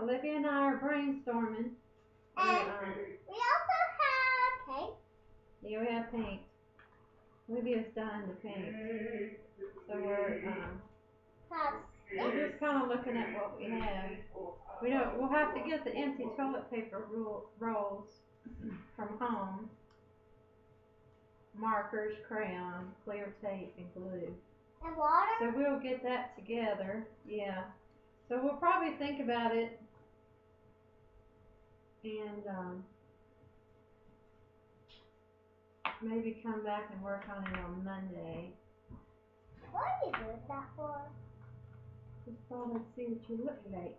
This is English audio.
Olivia and I are brainstorming. And Um, we also have paint. yeah, we have paint. Olivia's done the paint. So we're, um, we're just kind of looking at what we have. We don't, we'll have to get the empty toilet paper roll, rolls from home. Markers, crayon, clear tape, and glue. and water. So we'll get that together, yeah. So we'll probably think about it and, um, maybe come back and work on it on Monday. What are you doing that for? Just thought I'd see what you look like.